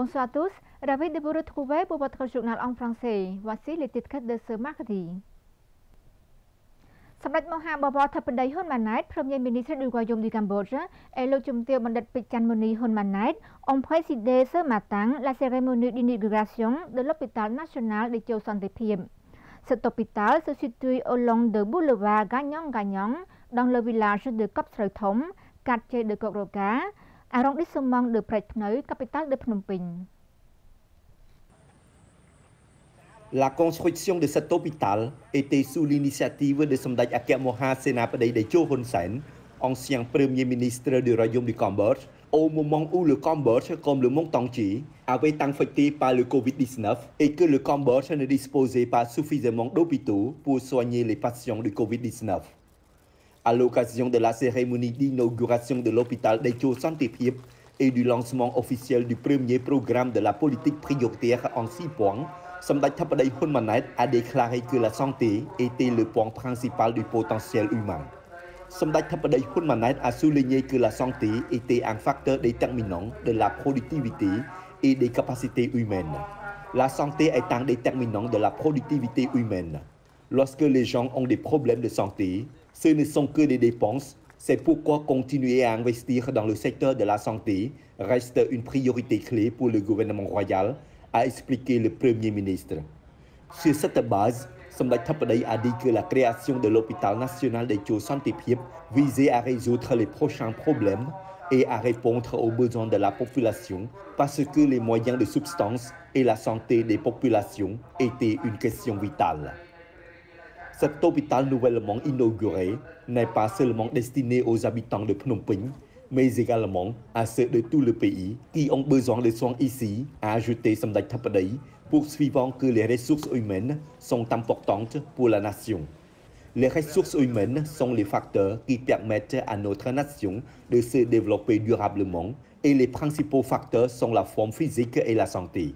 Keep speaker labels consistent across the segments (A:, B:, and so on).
A: Bonsoir à tous, ravi de vous retrouver pour votre journal en français. Voici les titres de ce mardi. សម្ដេចមហាបវរធិបតីហ៊ុនម៉ាណែតព្រមទាំងមីនីស្រីឌូវ៉ាយុមឌីកម្ពុជាឯលោកជំទាវបណ្ឌិតពេជ្រច័ន្ទមុនីហ៊ុនម៉ាណែតអំភៃស៊ីដេសឺម៉ាតាំងឡាសេរេមូនីឌីនីក្រាស៊ីយ៉ុងដឺលូពីតាល់ណាសិនណាល់ដេជោសន្តិភាពសេតូពីតាល់សូស៊ីទុយអូឡុងដឺប៊ូលូវ៉ាកាញ៉ងកាញ៉ងដងលូវីឡាសឺដឺកប់ស្រូវធំកាត់ជេដឺកករកា De capitale de Phnom Penh.
B: La construction de cet hôpital était sous l'initiative de Samdaj Akia Moha Senapadi de Cho ancien premier ministre du Royaume du Cambodge, au moment où le Cambodge, comme le monde entier, avait infecté par le Covid-19 et que le Cambodge ne disposait pas suffisamment d'hôpitaux pour soigner les patients du Covid-19. À l'occasion de la cérémonie d'inauguration de l'hôpital de Cho Santé Phiep et du lancement officiel du premier programme de la politique prioritaire en six points, Samdaj Thapadai Hun Manet a déclaré que la santé était le point principal du potentiel humain. Samdaj Thapadai Hun Manet a souligné que la santé était un facteur déterminant de la productivité et des capacités humaines. La santé est un déterminant de la productivité humaine. Lorsque les gens ont des problèmes de santé, ce ne sont que des dépenses. C'est pourquoi continuer à investir dans le secteur de la santé reste une priorité clé pour le gouvernement royal a expliqué le Premier ministre. Sur cette base, Samdaj Thapadai a dit que la création de l'hôpital national de Cho Santé visait à résoudre les prochains problèmes et à répondre aux besoins de la population parce que les moyens de substance et la santé des populations étaient une question vitale. Cet hôpital nouvellement inauguré n'est pas seulement destiné aux habitants de Phnom Penh, mais également à ceux de tout le pays qui ont besoin de soins ici, a ajouté Samdaj Thapadai, poursuivant que les ressources humaines sont importantes pour la nation. Les ressources humaines sont les facteurs qui permettent à notre nation de se développer durablement et les principaux facteurs sont la forme physique et la santé.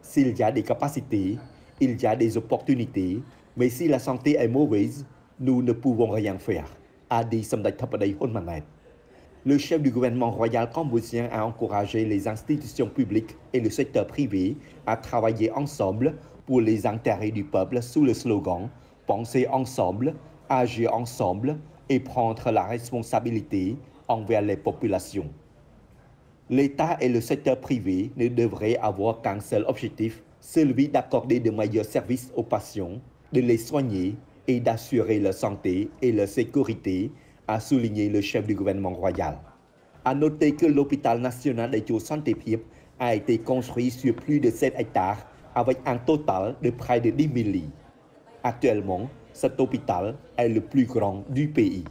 B: S'il y a des capacités, il y a des opportunités, mais si la santé est mauvaise, nous ne pouvons rien faire, a dit Samdaj Thapadai Hun Manet le chef du gouvernement royal cambodgien a encouragé les institutions publiques et le secteur privé à travailler ensemble pour les intérêts du peuple sous le slogan Penser ensemble, agir ensemble et prendre la responsabilité envers les populations. L'État et le secteur privé ne devraient avoir qu'un seul objectif, celui d'accorder de meilleurs services aux patients, de les soigner et d'assurer leur santé et leur sécurité a souligné le chef du gouvernement royal. A noté que l'hôpital national de Cho Santé a été construit sur plus de 7 hectares avec un total de près de 10 000 lits. Actuellement, cet hôpital est le plus grand du pays.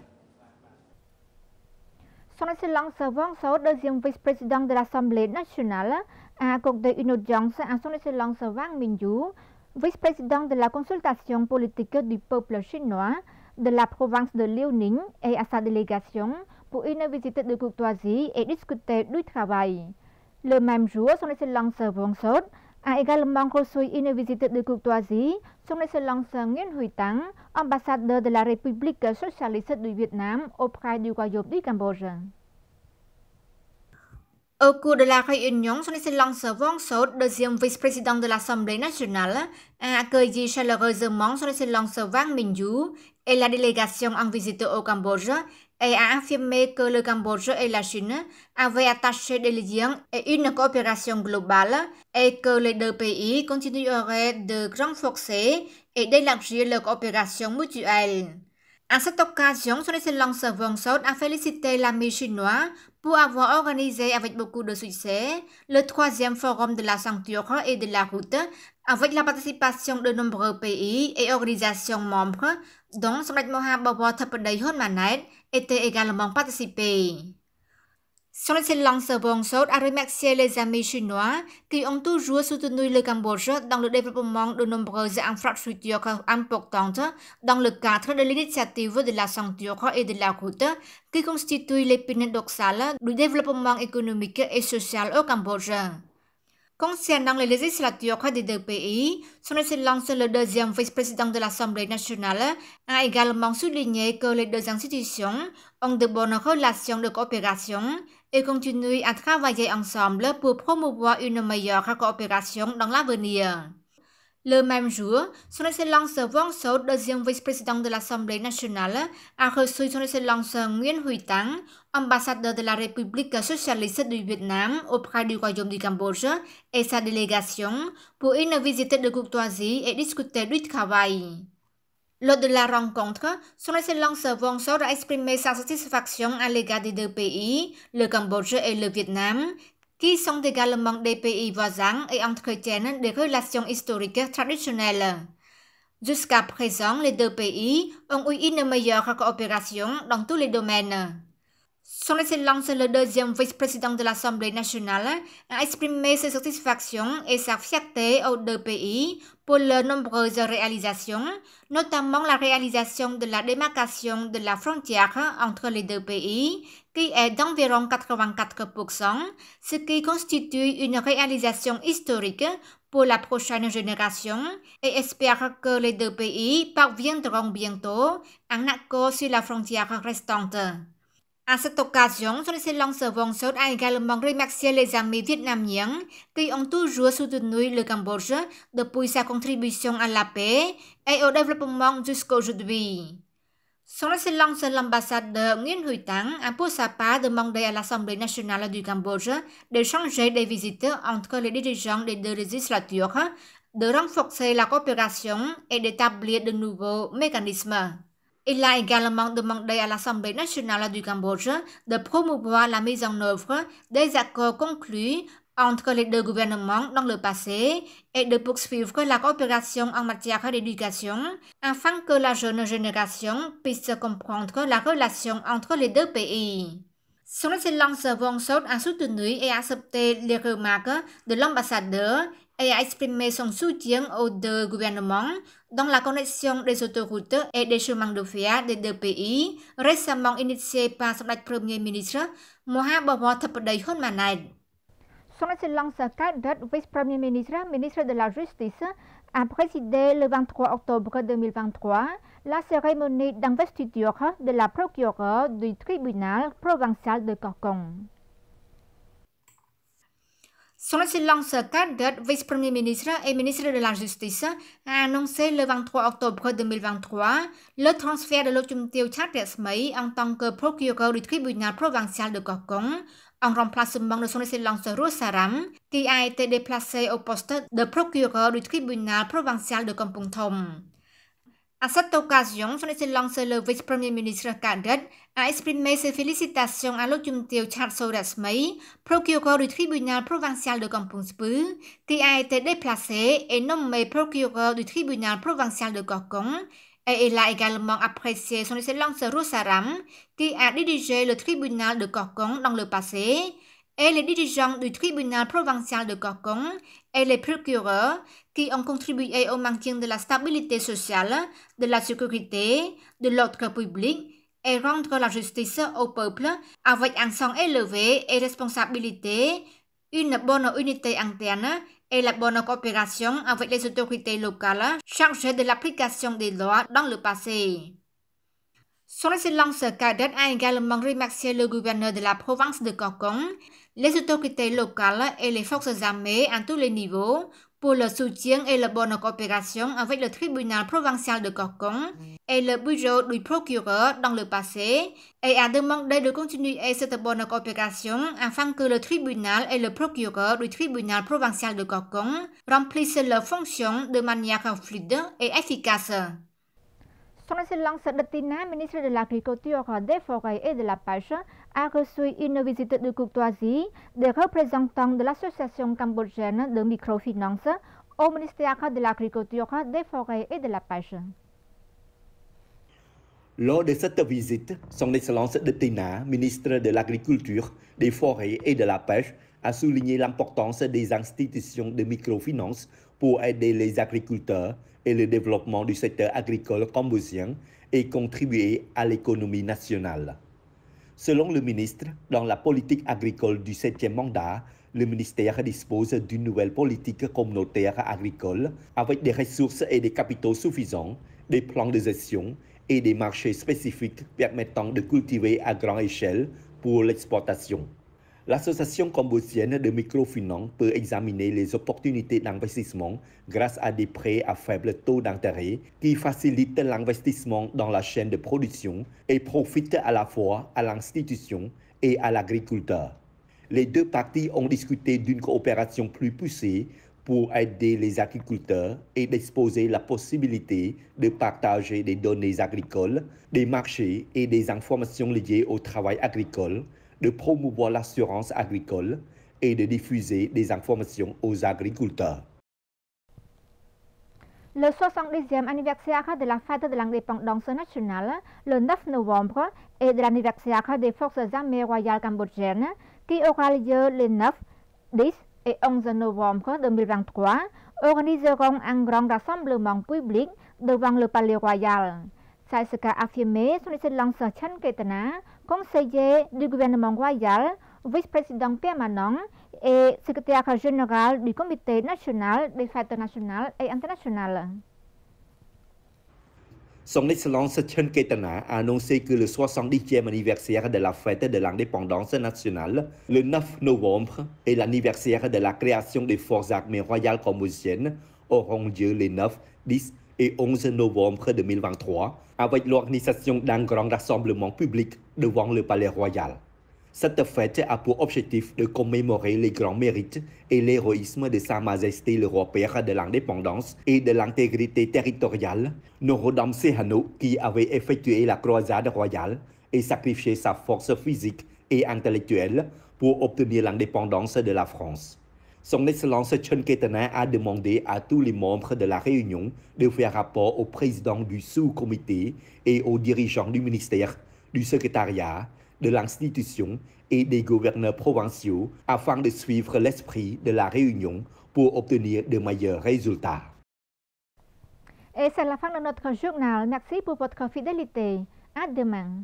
A: Son Excellence Wang Sot, deuxième vice-président de l'Assemblée nationale, a accordé une audience à Son Excellence Wang Minyu, vice-président de la consultation politique du peuple chinois, de la province de Liaoning et à sa délégation pour une visite de courtoisie et discuter du travail. Le même jour, son Excellence Wang Sot a également reçu une visite de courtoisie son Excellence Nguyen Huy Tang, ambassadeur de la République socialiste du Vietnam auprès du Royaume du Cambodge. Au cours de la réunion, son Excellence Wang Sot, deuxième vice-président de l'Assemblée nationale, a accueilli chaleureusement son Excellence Wang Minyu et la délégation en visite au Cambodge et a affirmé que le Cambodge et la Chine avaient attaché des liens et une coopération globale et que les deux pays continueraient de renforcer et d'élargir leur coopération mutuelle. À cette occasion, son Excellence Wang Sot a félicité l'ami chinois pour avoir organisé avec beaucoup de succès le troisième forum de la ceinture et de la route avec la participation de nombreux pays et organisations membres dont Samdech Mohamad Thapadei Hun Manet était également participé. Son Excellence Wang Sot a remercié les amis chinois qui ont toujours soutenu le Cambodge dans le développement de nombreuses infrastructures importantes dans le cadre de l'initiative de la ceinture et de la route qui constitue l'épine dorsale du développement économique et social au Cambodge. Concernant les législatures des deux pays, son Excellence le deuxième vice-président de l'Assemblée nationale a également souligné que les deux institutions ont de bonnes relations de coopération et continuer à travailler ensemble pour promouvoir une meilleure coopération dans l'avenir. Le même jour, son Excellence Wang Sou, deuxième vice-président de l'Assemblée nationale, a reçu son Excellence Nguyen Huy Tang, ambassadeur de la République socialiste du Vietnam auprès du Royaume du Cambodge, et sa délégation pour une visite de courtoisie et discuter du travail. Lors de la rencontre, son Excellence Wang Sou a exprimé sa satisfaction à l'égard des deux pays, le Cambodge et le Vietnam, qui sont également des pays voisins et entretiennent des relations historiques traditionnelles. Jusqu'à présent, les deux pays ont eu une meilleure coopération dans tous les domaines. Son Excellence le deuxième vice-président de l'Assemblée nationale a exprimé ses satisfactions et sa fierté aux deux pays pour leurs nombreuses réalisations, notamment la réalisation de la démarcation de la frontière entre les deux pays, qui est d'environ 84%, ce qui constitue une réalisation historique pour la prochaine génération et espère que les deux pays parviendront bientôt à un accord sur la frontière restante. À cette occasion, son Excellence Wong Sot a également remercié les amis vietnamiens qui ont toujours soutenu le Cambodge depuis sa contribution à la paix et au développement jusqu'à aujourd'hui. Son Excellence l'ambassadeur Nguyen Huy Tang a pour sa part demandé à l'Assemblée nationale du Cambodge de changer des visites entre les dirigeants des deux législatures, de renforcer la coopération et d'établir de nouveaux mécanismes. Il a également demandé à l'Assemblée nationale du Cambodge de promouvoir la mise en œuvre des accords conclus entre les deux gouvernements dans le passé et de poursuivre la coopération en matière d'éducation afin que la jeune génération puisse comprendre la relation entre les deux pays. Son Excellence Wong Sot a soutenu et accepté les remarques de l'ambassadeur et a exprimé son soutien aux deux gouvernements dans la connexion des autoroutes et des chemins de fer des deux pays récemment initiée par son Premier ministre Mohamed Thappadei Honmanait. Son Excellence Kadet, vice-premier ministre, ministre de la Justice, a présidé le 23 octobre 2023 la cérémonie d'investiture de la procureure du tribunal provincial de Kokong. Son Excellence Cadet, vice-premier ministre et ministre de la Justice, a annoncé le 23 octobre 2023 le transfert de Lochum Tiêu Chatresmei en tant que procureur du tribunal provincial de Kokong en remplacement de son Excellence Rosaram, qui a été déplacé au poste de procureur du tribunal provincial de Kampong Thom. À cette occasion, son Excellence le vice-premier ministre Cadet a exprimé ses félicitations à l'Ochum Tiêu Chatso Rasmei, procureur du tribunal provincial de Kampong qui a été déplacé et nommé procureur du tribunal provincial de Kokong, et il a également apprécié son Excellence Rosaram, qui a dirigé le tribunal de Kokong dans le passé, et les dirigeants du tribunal provincial de Kokong et les procureurs qui ont contribué au maintien de la stabilité sociale, de la sécurité, de l'ordre public et rendre la justice au peuple avec un sang élevé et responsabilité, une bonne unité interne et la bonne coopération avec les autorités locales chargées de l'application des lois dans le passé. Son Excellence Cadet a également remercié le gouverneur de la province de Kokong, les autorités locales et les forces armées à tous les niveaux pour le soutien et la bonne coopération avec le tribunal provincial de Kokong et le bureau du procureur dans le passé et a demandé de continuer cette bonne coopération afin que le tribunal et le procureur du tribunal provincial de Kokong remplissent leurs fonctions de manière fluide et efficace. Son Excellence Datina, ministre de l'Agriculture, des Forêts et de la Pêche, a reçu une visite de courtoisie des représentants de l'Association cambodgienne de microfinance au ministère de l'Agriculture, des Forêts et de la Pêche.
B: Lors de cette visite, Son Excellence Datina, ministre de l'Agriculture, des Forêts et de la Pêche, a souligné l'importance des institutions de microfinance pour aider les agriculteurs et le développement du secteur agricole cambodgien et contribuer à l'économie nationale. Selon le ministre, dans la politique agricole du septième mandat, le ministère dispose d'une nouvelle politique communautaire agricole avec des ressources et des capitaux suffisants, des plans de gestion et des marchés spécifiques permettant de cultiver à grande échelle pour l'exportation. L'association cambodgienne de microfinance peut examiner les opportunités d'investissement grâce à des prêts à faible taux d'intérêt qui facilitent l'investissement dans la chaîne de production et profitent à la fois à l'institution et à l'agriculteur. Les deux parties ont discuté d'une coopération plus poussée pour aider les agriculteurs et d'exposer la possibilité de partager des données agricoles, des marchés et des informations liées au travail agricole de promouvoir l'assurance agricole et de diffuser des informations aux agriculteurs.
A: Le 70e anniversaire de la fête de l'indépendance nationale, le 9 novembre, et de l'anniversaire des forces armées royales cambodgiennes, qui aura lieu le 9, 10 et 11 novembre 2023, organiseront un grand rassemblement public devant le Palais Royal. C'est ce qu'a affirmé son excellence Chan Ketana, conseiller du gouvernement royal, vice-président permanent et secrétaire général du Comité national des fêtes nationales et internationales.
B: Son Excellence Chen Ketana a annoncé que le 70e anniversaire de la fête de l'indépendance nationale, le 9 novembre, et l'anniversaire de la création des forces armées royales cambodgiennes auront lieu les 9, 10 et 11 novembre 2023 avec l'organisation d'un grand rassemblement public devant le Palais Royal. Cette fête a pour objectif de commémorer les grands mérites et l'héroïsme de Sa Majesté le roi père de l'indépendance et de l'intégrité territoriale, Norodom Sehano, qui avait effectué la croisade royale et sacrifié sa force physique et intellectuelle pour obtenir l'indépendance de la France. Son Excellence Chen Ketana a demandé à tous les membres de la réunion de faire rapport au président du sous-comité et aux dirigeants du ministère, du secrétariat, de l'institution et des gouverneurs provinciaux afin de suivre l'esprit de la réunion pour obtenir de meilleurs résultats.
A: Et c'est la fin de notre journal. Merci pour votre fidélité. À demain.